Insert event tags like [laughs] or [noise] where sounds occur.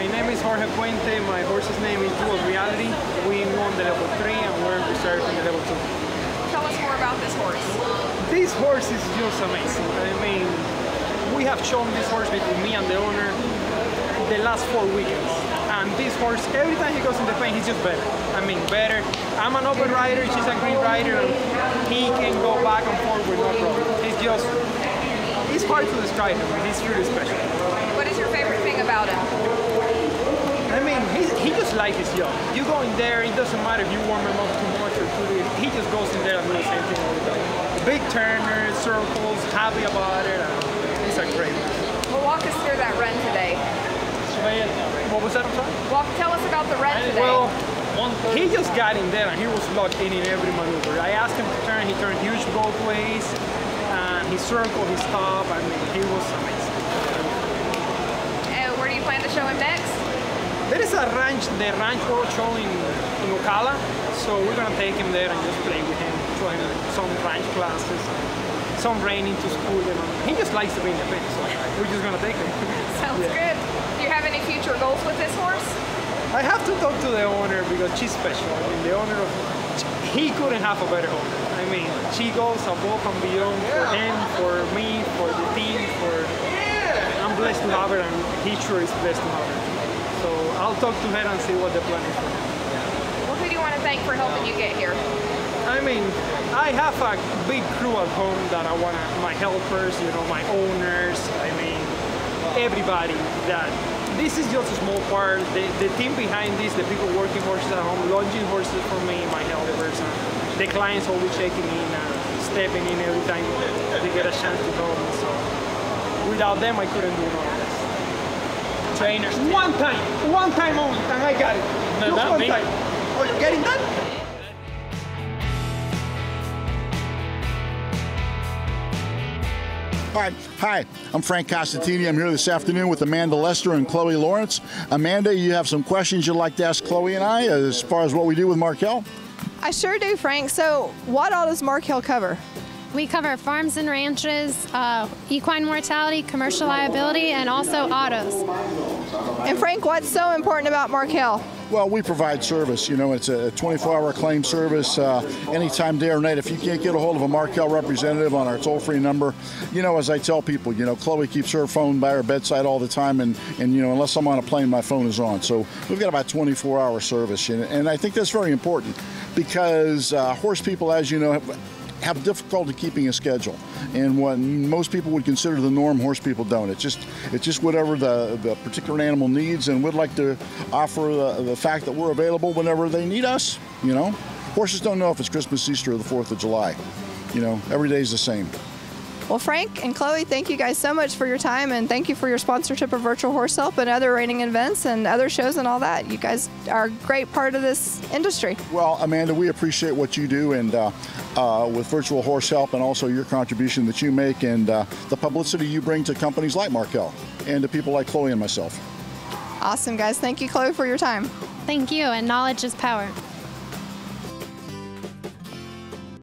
My name is Jorge Puente. My horse's name is Dual Reality. We won the level 3 and we're reserved in the level 2. Tell us more about this horse. This horse is just amazing. I mean, we have shown this horse between me and the owner the last four weekends. And this horse, every time he goes in the pen, he's just better. I mean, better. I'm an open rider, she's a green rider, he can go back and forth with no problem. He's just, it's hard to describe him. He's really special. What is your favorite thing about him? He, just like his young. You go in there, it doesn't matter if you warm him up too much or too little. He just goes in there and does the same thing all the time. Big turners, circles, happy about it. It's a great horse. Well, walk us through that run today. What was that? I'm sorry? Walk, tell us about the run today. Well, he just got in there and he was locked in in every maneuver. I asked him to turn, he turned huge both ways, and he circled, he stopped. I mean, he was amazing. And where do you plan to show him next? There is a ranch, the Ranch World Show in, in Ocala, so we're gonna take him there and just play with him, show him some ranch classes, some reining to school him. He just likes to be in the pen, so we're just gonna take him. [laughs] Sounds Yeah. good. Do you have any future goals with this horse? I have to talk to the owner because she's special. I mean, the owner of he couldn't have a better owner. I mean, she goes above and beyond for him, for me, for the team, for I'm blessed to have her and he sure is blessed to have her. I'll talk to her and see what the plan is for him. Well, who do you want to thank for helping you get here? I mean, I have a big crew at home that I want to, my helpers, you know, my owners, I mean, everybody that, this is just a small part, the, the team behind this, the people working horses at home, lunging horses for me, my helpers, and the clients always checking in and stepping in every time they get a chance to go. So without them, I couldn't do this. Trainers. One time, one time only, and I got it. No, Just not one me. time. Oh, you're getting that? All right. Hi, I'm Frank Costantini. I'm here this afternoon with Amanda Lester and Chloe Lawrence. Amanda, you have some questions you'd like to ask Chloe and I as far as what we do with Markel? I sure do, Frank. So, what all does Markel cover? We cover farms and ranches, uh, equine mortality, commercial liability, and also autos. And, Frank, what's so important about Markel? Well, we provide service. You know, it's a 24-hour claim service, uh, anytime, day or night. If you can't get a hold of a Markel representative on our toll-free number, you know, as I tell people, you know, Chloe keeps her phone by her bedside all the time, and and you know, unless I'm on a plane, my phone is on. So we've got about 24-hour service, and, and I think that's very important because uh, horse people, as you know. Have, have difficulty keeping a schedule, and what most people would consider the norm, horse people don't. It's just it's just whatever the, the particular animal needs, and we'd like to offer the, the fact that we're available whenever they need us. You know, horses don't know if it's Christmas, Easter, or the Fourth of July. You know, every day's the same. Well, Frank and Chloe, thank you guys so much for your time and thank you for your sponsorship of Virtual Horse Help and other reining events and other shows and all that. You guys are a great part of this industry. Well, Amanda, we appreciate what you do, and uh, uh, with Virtual Horse Help, and also your contribution that you make, and uh, the publicity you bring to companies like Markel, and to people like Chloe and myself. Awesome, guys. Thank you, Chloe, for your time. Thank you, and knowledge is power.